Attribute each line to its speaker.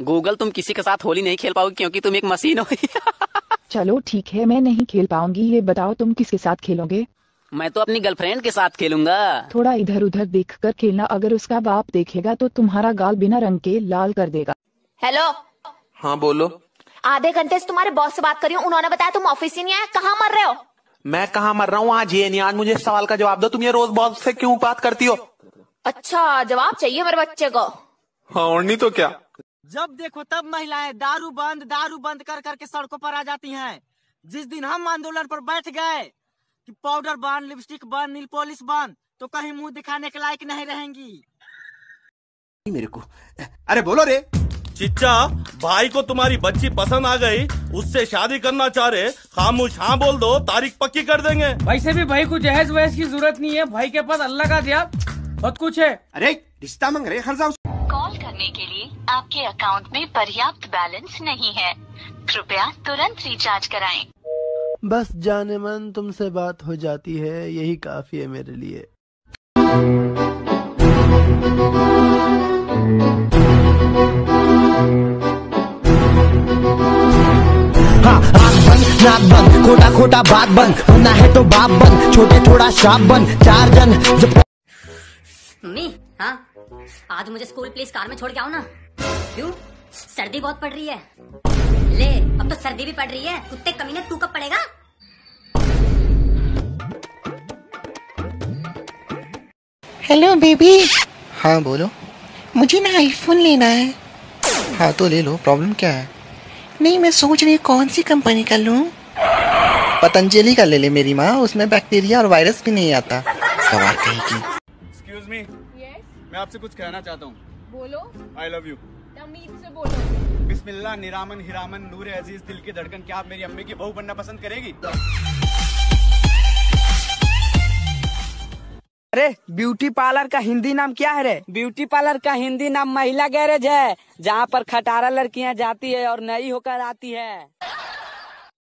Speaker 1: Google तुम किसी के साथ होली नहीं खेल पाओगे क्योंकि तुम एक मशीन हो।
Speaker 2: चलो ठीक है मैं नहीं खेल पाऊँगी ये बताओ तुम किसके साथ खेलोगे?
Speaker 1: मैं तो अपनी गर्लफ्रेंड के साथ खेलूँगा।
Speaker 2: थोड़ा इधर उधर देख कर खेलना अगर उसका बाप देखेगा तो तुम्हारा गाल बिना रंग के लाल कर देगा।
Speaker 3: हेलो?
Speaker 4: हाँ बोलो।
Speaker 3: आधे घंटे से तुम्हारे बॉस से बात करी हूँ उन्होंने बताया तुम ऑफ़िस ही नहीं आए कहाँ मर रहे हो?
Speaker 4: मैं कहाँ मर रहा हूँ? आज ये नहीं आज मुझे इस सवाल का जवाब दो तुम ये रोज बॉस से क्यों बात करती हो?
Speaker 3: अच्छा जवाब चाहिए मेरे बच्चे को।
Speaker 4: हाँ और नहीं तो क्या?
Speaker 5: जब देखो तब महिलाएँ दारू बंद दारू बंद कर करके सड़कों पर आ जाती हैं। जिस दिन हम आंदोलन पर बैठ गए कि पाउडर बंद लिपस्टिक बंद नील पॉलिश बंद तो कहीं मुँह दिखाने के लायक नहीं रहेंगी।
Speaker 6: मेरे को। अरे बोलो रे।
Speaker 7: चिच्चा भाई को तुम्हारी बच्ची पसंद आ गई उससे शादी करना चाह रहे खामोश हाँ बोल दो तारीख पक्की कर देंगे।
Speaker 5: वैसे भी भाई को जहेज वहेज की ज़रूरत नहीं है भाई के पास अल्लाह का दिया बहुत कुछ है।
Speaker 6: अरे रिश्ता मांग रहे हर जाओ
Speaker 8: कॉल करने के लिए आपके अकाउंट में पर्याप्त बैलेंस नहीं है। कृपया तुरंत रिचार्ज कराएँ।
Speaker 9: बस जाने मन तुमसे बात हो जाती है यही काफ़ी है मेरे लिए।
Speaker 10: हाँ बंद नाक बंद खोटा खोटा बात बंद होना है तो बाप बंद छोटे थोड़ा शाप बंद चार जन जो
Speaker 11: मम्मी हाँ? आज मुझे स्कूल प्लीज़ कार में छोड़ के आओ ना। क्यों? सर्दी बहुत पड़ रही है। ले अब तो सर्दी भी पड़ रही है। कुत्ते कमीने तू कब पड़ेगा?
Speaker 12: हेलो बेबी हाँ बोलो। मुझे ना आईफोन लेना है। हाँ तो ले लो। प्रॉब्लम क्या है? नहीं मैं सोच रही कौन सी कंपनी का लूँ। पतंजलि का ले ले मेरी माँ। उसमें बैक्टीरिया और वायरस भी नहीं आता। सवार कहीं की?
Speaker 13: एक्सक्यूज मी मैं आपसे कुछ कहना चाहता हूँ।
Speaker 14: बोलो।
Speaker 13: आई लव यू
Speaker 14: तमीज से बोलो।
Speaker 13: बिस्मिल्लाह निरामन हिरामन नूर अज़ीज़ दिल की धड़कन क्या आप मेरी अम्मी की बहू बनना पसंद करेगी?
Speaker 5: अरे ब्यूटी पार्लर का हिंदी नाम क्या है रे? ब्यूटी पार्लर का हिंदी नाम महिला गैरेज है जहाँ पर खटारा लड़कियाँ जाती है और नई होकर आती है।